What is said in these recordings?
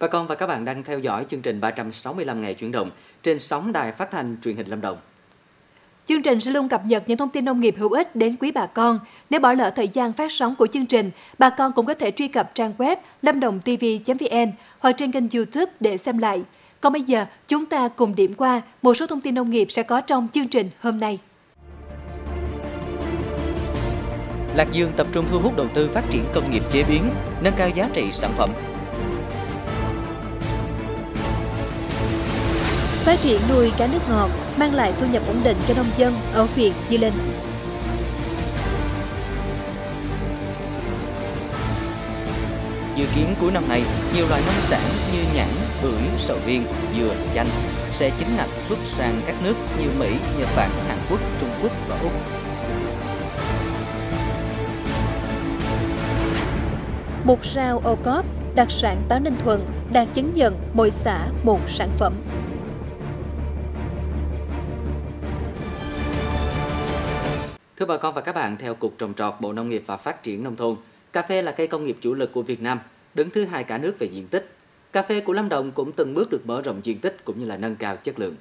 Bà con và các bạn đang theo dõi chương trình 365 ngày chuyển động trên sóng đài phát thanh truyền hình Lâm Đồng. Chương trình sẽ luôn cập nhật những thông tin nông nghiệp hữu ích đến quý bà con. Nếu bỏ lỡ thời gian phát sóng của chương trình, bà con cũng có thể truy cập trang web lâm-đồng-tv.vn hoặc trên kênh YouTube để xem lại. Còn bây giờ, chúng ta cùng điểm qua một số thông tin nông nghiệp sẽ có trong chương trình hôm nay. Lạc Dương tập trung thu hút đầu tư phát triển công nghiệp chế biến, nâng cao giá trị sản phẩm. Phát triển nuôi cá nước ngọt mang lại thu nhập ổn định cho nông dân ở huyện Di Linh. Dự kiến cuối năm nay, nhiều loại nông sản như nhãn, bưởi, sầu riêng, dừa, chanh sẽ chính ngạch xuất sang các nước như Mỹ, Nhật Bản, Hàn Quốc, Trung Quốc và Úc. Mục rau ô cóp, đặc sản táo Ninh Thuận, đạt chứng nhận mỗi xã một sản phẩm. Thưa bà con và các bạn, theo Cục Trồng trọt Bộ Nông nghiệp và Phát triển Nông thôn, cà phê là cây công nghiệp chủ lực của Việt Nam, đứng thứ hai cả nước về diện tích. Cà phê của Lâm Đồng cũng từng bước được mở rộng diện tích cũng như là nâng cao chất lượng.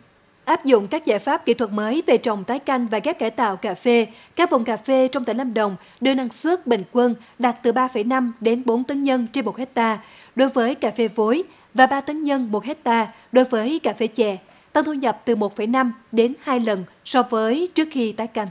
Áp dụng các giải pháp kỹ thuật mới về trồng tái canh và ghép cải tạo cà phê, các vùng cà phê trong tỉnh Lâm Đồng đưa năng suất bình quân đạt từ 3,5 đến 4 tấn nhân trên 1 hecta đối với cà phê vối và 3 tấn nhân 1 hecta đối với cà phê chè, tăng thu nhập từ 1,5 đến 2 lần so với trước khi tái canh.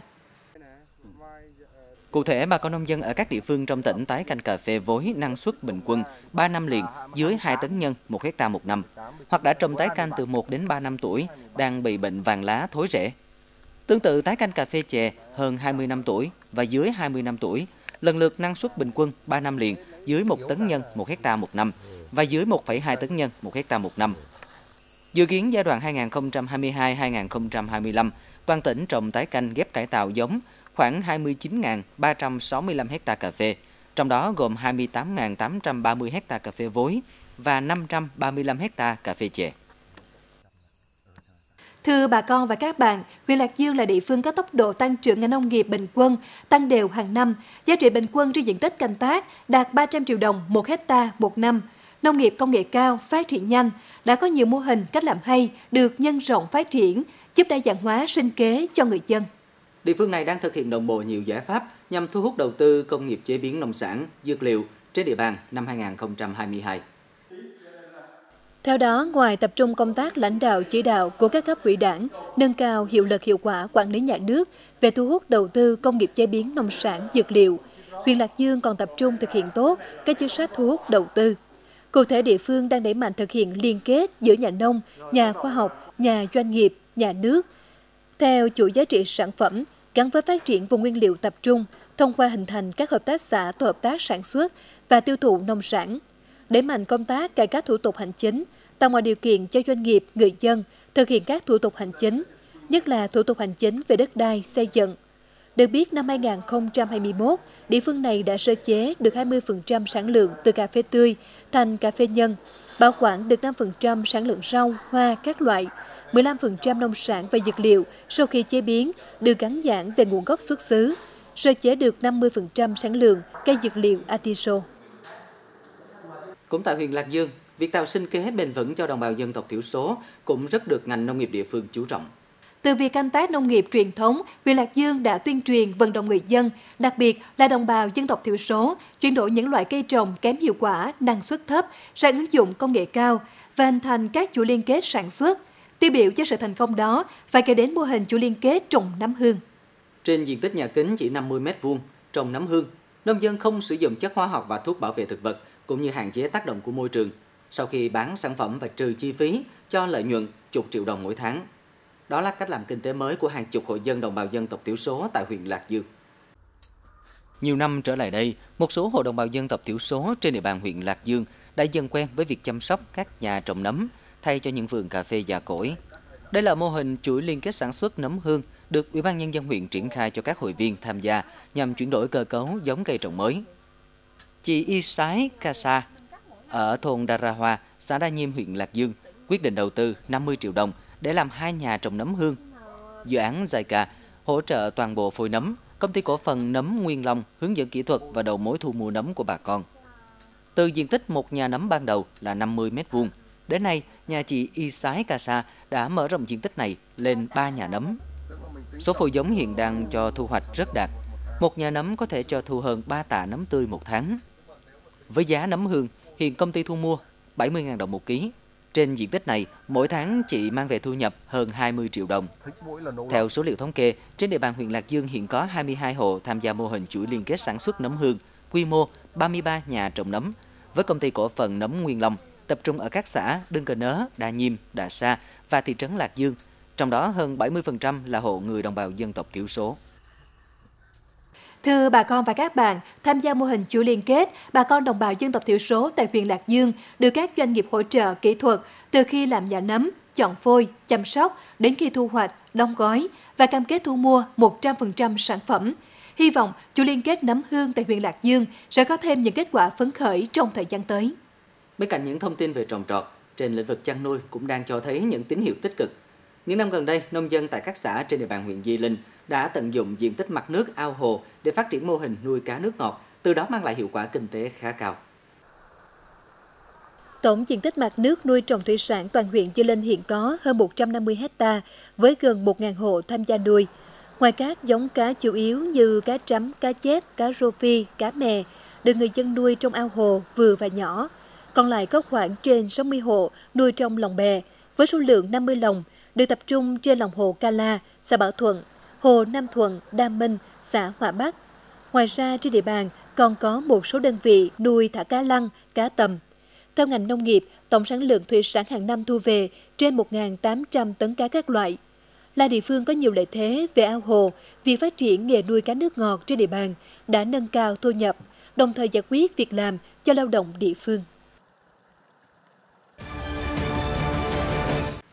Cụ thể, bà con nông dân ở các địa phương trong tỉnh tái canh cà phê vối năng suất bình quân 3 năm liền dưới 2 tấn nhân 1 hecta một năm, hoặc đã trồng tái canh từ 1 đến 3 năm tuổi, đang bị bệnh vàng lá thối rễ. Tương tự tái canh cà phê chè hơn 20 năm tuổi và dưới 20 năm tuổi, lần lượt năng suất bình quân 3 năm liền dưới 1 tấn nhân 1 hecta một năm và dưới 1,2 tấn nhân 1 hecta một năm. Dự kiến giai đoạn 2022-2025, toàn tỉnh trồng tái canh ghép cải tạo giống khoảng 29.365 hecta cà phê, trong đó gồm 28.830 hecta cà phê vối và 535 hecta cà phê chè. Thưa bà con và các bạn, huyện Lạc Dương là địa phương có tốc độ tăng trưởng ngành nông nghiệp bình quân tăng đều hàng năm. Giá trị bình quân trên diện tích canh tác đạt 300 triệu đồng một hecta một năm. Nông nghiệp công nghệ cao phát triển nhanh, đã có nhiều mô hình cách làm hay được nhân rộng phát triển, giúp đa dạng hóa sinh kế cho người dân. Địa phương này đang thực hiện đồng bộ nhiều giải pháp nhằm thu hút đầu tư công nghiệp chế biến nông sản, dược liệu trên địa bàn năm 2022. Theo đó, ngoài tập trung công tác lãnh đạo chỉ đạo của các cấp ủy đảng, nâng cao hiệu lực hiệu quả quản lý nhà nước về thu hút đầu tư công nghiệp chế biến nông sản dược liệu, huyện Lạc Dương còn tập trung thực hiện tốt các chính sách thu hút đầu tư. Cụ thể địa phương đang đẩy mạnh thực hiện liên kết giữa nhà nông, nhà khoa học, nhà doanh nghiệp, nhà nước theo chuỗi giá trị sản phẩm gắn với phát triển vùng nguyên liệu tập trung thông qua hình thành các hợp tác xã tổ hợp tác sản xuất và tiêu thụ nông sản, đẩy mạnh công tác cải cách thủ tục hành chính, tạo mọi điều kiện cho doanh nghiệp, người dân thực hiện các thủ tục hành chính, nhất là thủ tục hành chính về đất đai, xây dựng. Được biết, năm 2021, địa phương này đã sơ chế được 20% sản lượng từ cà phê tươi thành cà phê nhân, bảo quản được 5% sản lượng rau, hoa các loại, 15% nông sản và dược liệu sau khi chế biến được gắn nhãn về nguồn gốc xuất xứ, sơ chế được 50% sản lượng cây dược liệu Atiso. Cũng tại huyện Lạc Dương, việc tạo sinh kế bền vững cho đồng bào dân tộc thiểu số cũng rất được ngành nông nghiệp địa phương chú trọng. Từ việc canh tác nông nghiệp truyền thống, huyện Lạc Dương đã tuyên truyền vận động người dân, đặc biệt là đồng bào dân tộc thiểu số, chuyển đổi những loại cây trồng kém hiệu quả, năng suất thấp sang ứng dụng công nghệ cao và hình thành các chuỗi liên kết sản xuất, Tiêu biểu cho sự thành công đó phải kể đến mô hình chuỗi liên kết trồng nấm hương. Trên diện tích nhà kính chỉ 50 m2 trồng nấm hương, nông dân không sử dụng chất hóa học và thuốc bảo vệ thực vật cũng như hạn chế tác động của môi trường. Sau khi bán sản phẩm và trừ chi phí cho lợi nhuận chục triệu đồng mỗi tháng. Đó là cách làm kinh tế mới của hàng chục hộ dân đồng bào dân tộc thiểu số tại huyện Lạc Dương. Nhiều năm trở lại đây, một số hộ đồng bào dân tộc thiểu số trên địa bàn huyện Lạc Dương đã dần quen với việc chăm sóc các nhà trồng nấm, thay cho những vườn cà phê già cỗi. Đây là mô hình chuỗi liên kết sản xuất nấm hương được Ủy ban nhân dân huyện triển khai cho các hội viên tham gia nhằm chuyển đổi cơ cấu giống cây trồng mới. Chị Isai Kasa ở thôn Đà Ra Hoa, xã Đa Nhiêm, huyện Lạc Dương quyết định đầu tư 50 triệu đồng để làm hai nhà trồng nấm hương. Dự án Zaica hỗ trợ toàn bộ phôi nấm, công ty cổ phần nấm Nguyên Long hướng dẫn kỹ thuật và đầu mối thu mua nấm của bà con. Từ diện tích một nhà nấm ban đầu là 50 mét vuông, đến nay nhà chị Y Sái Casa đã mở rộng diện tích này lên 3 nhà nấm. Số phôi giống hiện đang cho thu hoạch rất đạt. Một nhà nấm có thể cho thu hơn 3 tạ nấm tươi một tháng. Với giá nấm hương, hiện công ty thu mua 70.000 đồng một ký. Trên diện tích này, mỗi tháng chị mang về thu nhập hơn 20 triệu đồng. Theo số liệu thống kê, trên địa bàn huyện Lạc Dương hiện có 22 hộ tham gia mô hình chuỗi liên kết sản xuất nấm hương, quy mô 33 nhà trồng nấm, với công ty cổ phần nấm Nguyên Long, tập trung ở các xã Đưng Cờ Nớ, Đà Nhiêm, Đà Sa và thị trấn Lạc Dương, trong đó hơn 70% là hộ người đồng bào dân tộc thiểu số. Thưa bà con và các bạn, tham gia mô hình chuỗi liên kết, bà con đồng bào dân tộc thiểu số tại huyện Lạc Dương được các doanh nghiệp hỗ trợ kỹ thuật từ khi làm nhà nấm, chọn phôi, chăm sóc đến khi thu hoạch, đóng gói và cam kết thu mua 100% sản phẩm. Hy vọng chuỗi liên kết nấm hương tại huyện Lạc Dương sẽ có thêm những kết quả phấn khởi trong thời gian tới. Bên cạnh những thông tin về trồng trọt, trên lĩnh vực chăn nuôi cũng đang cho thấy những tín hiệu tích cực. Những năm gần đây, nông dân tại các xã trên địa bàn huyện Di Linh đã tận dụng diện tích mặt nước ao hồ để phát triển mô hình nuôi cá nước ngọt, từ đó mang lại hiệu quả kinh tế khá cao. Tổng diện tích mặt nước nuôi trồng thủy sản toàn huyện Di Linh hiện có hơn 150 hecta với gần 1.000 hộ tham gia nuôi. Ngoài các giống cá chủ yếu như cá trắm, cá chép, cá rô phi, cá mè được người dân nuôi trong ao hồ vừa và nhỏ. Còn lại có khoảng trên 60 hộ nuôi trong lòng bè với số lượng 50 lồng được tập trung trên lòng hồ Cala, xã Bảo Thuận, hồ Nam Thuận, Đam Minh, xã Hòa Bắc. Ngoài ra trên địa bàn còn có một số đơn vị nuôi thả cá lăng, cá tầm. Theo ngành nông nghiệp, tổng sản lượng thủy sản hàng năm thu về trên 1.800 tấn cá các loại. Là địa phương có nhiều lợi thế về ao hồ, việc phát triển nghề nuôi cá nước ngọt trên địa bàn đã nâng cao thu nhập, đồng thời giải quyết việc làm cho lao động địa phương.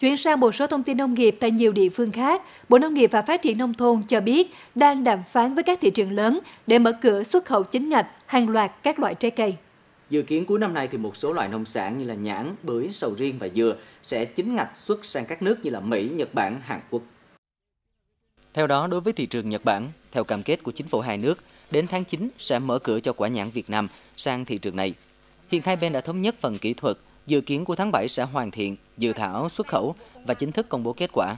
Chuyển sang một số thông tin nông nghiệp tại nhiều địa phương khác, Bộ Nông nghiệp và Phát triển Nông thôn cho biết đang đàm phán với các thị trường lớn để mở cửa xuất khẩu chính ngạch hàng loạt các loại trái cây. Dự kiến cuối năm nay thì một số loại nông sản như là nhãn, bưởi, sầu riêng và dừa sẽ chính ngạch xuất sang các nước như là Mỹ, Nhật Bản, Hàn Quốc. Theo đó, đối với thị trường Nhật Bản, theo cam kết của chính phủ hai nước, đến tháng 9 sẽ mở cửa cho quả nhãn Việt Nam sang thị trường này. Hiện hai bên đã thống nhất phần kỹ thuật, dự kiến cuối tháng 7 sẽ hoàn thiện dự thảo xuất khẩu và chính thức công bố kết quả.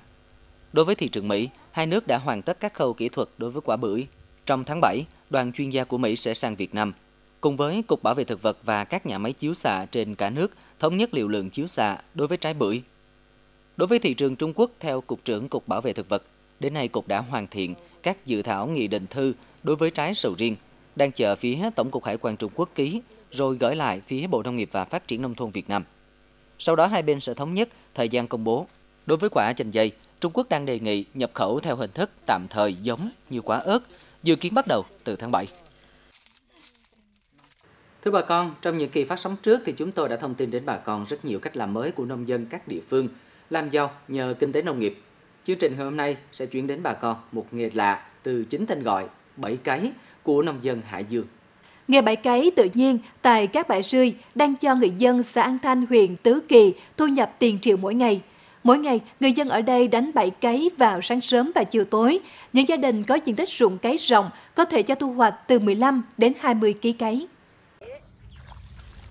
Đối với thị trường Mỹ, hai nước đã hoàn tất các khâu kỹ thuật đối với quả bưởi. Trong tháng 7, đoàn chuyên gia của Mỹ sẽ sang Việt Nam. Cùng với Cục Bảo vệ Thực vật và các nhà máy chiếu xạ trên cả nước thống nhất liều lượng chiếu xạ đối với trái bưởi. Đối với thị trường Trung Quốc, theo Cục trưởng Cục Bảo vệ Thực vật, đến nay Cục đã hoàn thiện các dự thảo nghị định thư đối với trái sầu riêng, đang chờ phía Tổng cục Hải quan Trung Quốc ký rồi gửi lại phía Bộ Nông nghiệp và Phát triển Nông thôn Việt Nam. Sau đó hai bên sẽ thống nhất thời gian công bố. Đối với quả chanh dây, Trung Quốc đang đề nghị nhập khẩu theo hình thức tạm thời giống như quả ớt, dự kiến bắt đầu từ tháng 7. Thưa bà con, trong những kỳ phát sóng trước thì chúng tôi đã thông tin đến bà con rất nhiều cách làm mới của nông dân các địa phương làm giàu nhờ kinh tế nông nghiệp. Chương trình hôm nay sẽ chuyển đến bà con một nghề lạ từ chính tên gọi bẫy cấy của nông dân Hải Dương. Nghề bãi cấy tự nhiên tại các bãi rươi đang cho người dân xã An Thanh, huyện Tứ Kỳ thu nhập tiền triệu mỗi ngày. Mỗi ngày, người dân ở đây đánh bẫy cấy vào sáng sớm và chiều tối. Những gia đình có diện tích ruộng cấy rộng có thể cho thu hoạch từ 15 đến 20 kg cấy.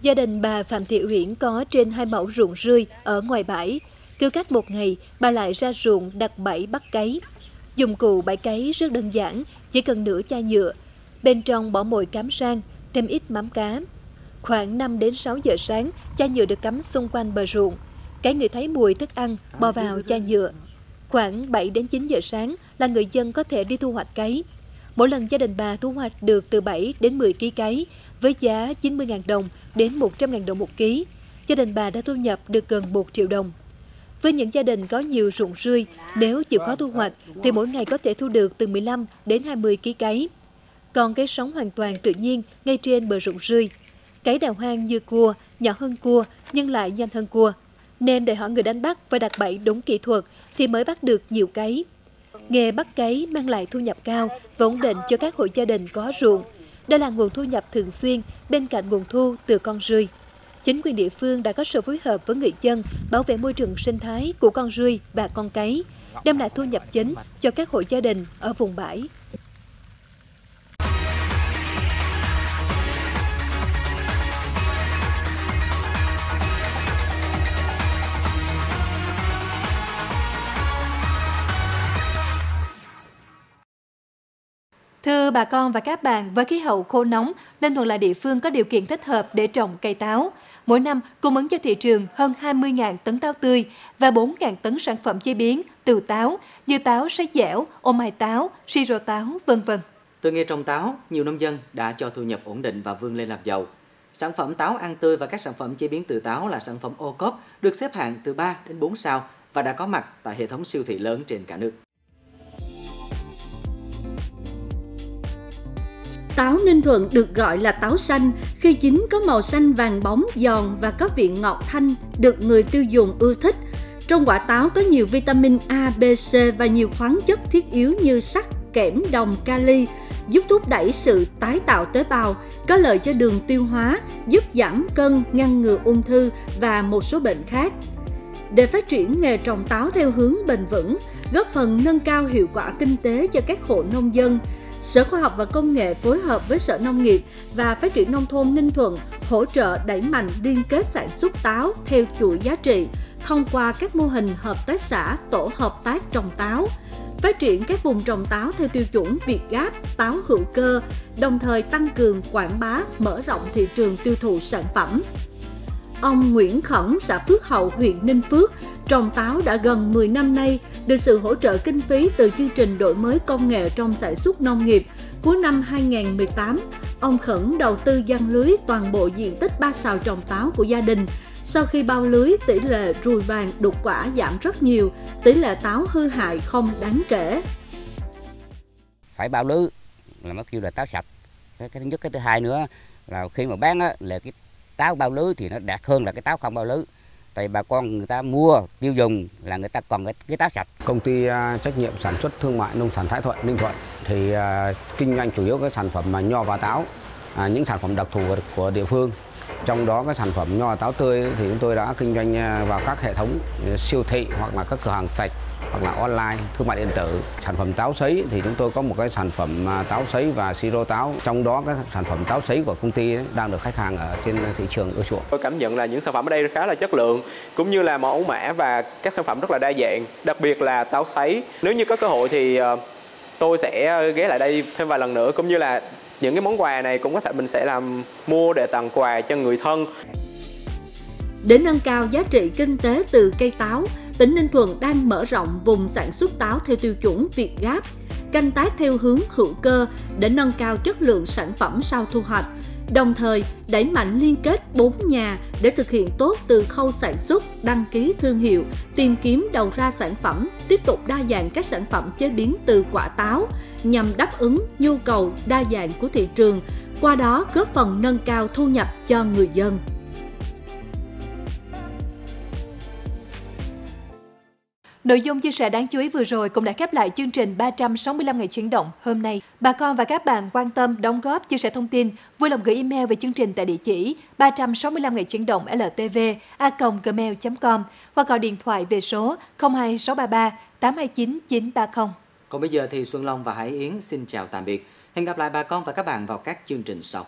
Gia đình bà Phạm Thị Uyển có trên hai mẫu ruộng rươi ở ngoài bãi. Cứ cách một ngày, bà lại ra ruộng đặt bẫy bắt cấy. Dụng cụ bẫy cấy rất đơn giản, chỉ cần nửa chai nhựa, Bên trong bỏ mồi cám sang, thêm ít mắm cá. Khoảng 5 đến 6 giờ sáng, chai nhựa được cắm xung quanh bờ ruộng. Cái người thấy mùi thức ăn bò vào chai nhựa. Khoảng 7 đến 9 giờ sáng là người dân có thể đi thu hoạch cấy. Mỗi lần gia đình bà thu hoạch được từ 7 đến 10 kg cấy với giá 90.000 đồng đến 100.000 đồng một ký. Gia đình bà đã thu nhập được gần 1 triệu đồng. Với những gia đình có nhiều ruộng rươi, nếu chịu khó thu hoạch thì mỗi ngày có thể thu được từ 15 đến 20 kg cấy còn cây sống hoàn toàn tự nhiên ngay trên bờ ruộng rươi. Cái đào hoang như cua, nhỏ hơn cua nhưng lại nhanh hơn cua. Nên để hỏi người đánh bắt phải đặt bẫy đúng kỹ thuật thì mới bắt được nhiều cấy. Nghề bắt cấy mang lại thu nhập cao và ổn định cho các hộ gia đình có ruộng. Đây là nguồn thu nhập thường xuyên bên cạnh nguồn thu từ con rươi. Chính quyền địa phương đã có sự phối hợp với người dân bảo vệ môi trường sinh thái của con rươi và con cấy, đem lại thu nhập chính cho các hộ gia đình ở vùng bãi. Thưa bà con và các bạn, với khí hậu khô nóng, Ninh Thuận là địa phương có điều kiện thích hợp để trồng cây táo. Mỗi năm cung ứng cho thị trường hơn 20.000 tấn táo tươi và 4.000 tấn sản phẩm chế biến từ táo như táo sấy dẻo, ô mai táo, siro táo, vân vân. Từ nghề trồng táo, nhiều nông dân đã cho thu nhập ổn định và vươn lên làm giàu. Sản phẩm táo ăn tươi và các sản phẩm chế biến từ táo là sản phẩm ô cốp được xếp hạng từ 3 đến 4 sao và đã có mặt tại hệ thống siêu thị lớn trên cả nước. Táo Ninh Thuận được gọi là táo xanh khi chín có màu xanh vàng bóng giòn và có vị ngọt thanh được người tiêu dùng ưa thích. Trong quả táo có nhiều vitamin A, B, C và nhiều khoáng chất thiết yếu như sắt, kẽm, đồng, kali, giúp thúc đẩy sự tái tạo tế bào, có lợi cho đường tiêu hóa, giúp giảm cân, ngăn ngừa ung thư và một số bệnh khác. Để phát triển nghề trồng táo theo hướng bền vững, góp phần nâng cao hiệu quả kinh tế cho các hộ nông dân, Sở Khoa học và Công nghệ phối hợp với Sở Nông nghiệp và Phát triển Nông thôn Ninh Thuận hỗ trợ đẩy mạnh liên kết sản xuất táo theo chuỗi giá trị thông qua các mô hình hợp tác xã, tổ hợp tác trồng táo, phát triển các vùng trồng táo theo tiêu chuẩn Việt Gáp, táo hữu cơ, đồng thời tăng cường quảng bá, mở rộng thị trường tiêu thụ sản phẩm. Ông Nguyễn Khẩn, xã Phước Hậu, huyện Ninh Phước, trồng táo đã gần 10 năm nay, được sự hỗ trợ kinh phí từ chương trình đổi mới công nghệ trong sản xuất nông nghiệp. Cuối năm 2018, ông Khẩn đầu tư gian lưới toàn bộ diện tích ba sào trồng táo của gia đình. Sau khi bao lưới, tỷ lệ ruồi vàng đục quả giảm rất nhiều, tỷ lệ táo hư hại không đáng kể. Phải bao lưới là nó kêu là táo sạch. Cái, cái thứ nhất, cái thứ hai nữa là khi mà bán á, là cái táo bao lưới thì nó đạt hơn là cái táo không bao lưới tại bà con người ta mua tiêu dùng là người ta còn cái, cái táo sạch. Công ty uh, trách nhiệm sản xuất thương mại nông sản Thái Thuận Ninh Thuận thì uh, kinh doanh chủ yếu các sản phẩm mà nho và táo, uh, những sản phẩm đặc thù của địa phương. Trong đó các sản phẩm nho táo tươi thì chúng tôi đã kinh doanh vào các hệ thống siêu thị hoặc là các cửa hàng sạch hoặc là online thương mại điện tử. Sản phẩm táo sấy thì chúng tôi có một cái sản phẩm à, táo sấy và siro táo. Trong đó các sản phẩm táo sấy của công ty đang được khách hàng ở trên thị trường ưa chuộng. Tôi cảm nhận là những sản phẩm ở đây khá là chất lượng cũng như là mẫu mã và các sản phẩm rất là đa dạng đặc biệt là táo sấy nếu như có cơ hội thì ờ, tôi sẽ ghé lại đây thêm vài lần nữa cũng như là những cái món quà này cũng có thể mình sẽ làm mua để tặng quà cho người thân. Để nâng cao giá trị kinh tế từ cây táo, tỉnh Ninh Thuận đang mở rộng vùng sản xuất táo theo tiêu chuẩn Việt Gáp, canh tác theo hướng hữu cơ để nâng cao chất lượng sản phẩm sau thu hoạch, đồng thời đẩy mạnh liên kết bốn nhà để thực hiện tốt từ khâu sản xuất, đăng ký thương hiệu, tìm kiếm đầu ra sản phẩm, tiếp tục đa dạng các sản phẩm chế biến từ quả táo nhằm đáp ứng nhu cầu đa dạng của thị trường, qua đó góp phần nâng cao thu nhập cho người dân. Nội dung chia sẻ đáng chú ý vừa rồi cũng đã khép lại chương trình 365 ngày chuyển động hôm nay. Bà con và các bạn quan tâm, đóng góp, chia sẻ thông tin, vui lòng gửi email về chương trình tại địa chỉ 365 ngày chuyển động ltv a gmail.com hoặc gọi điện thoại về số 02633 829 930. Còn bây giờ thì Xuân Long và Hải Yến xin chào tạm biệt. Hẹn gặp lại bà con và các bạn vào các chương trình sau.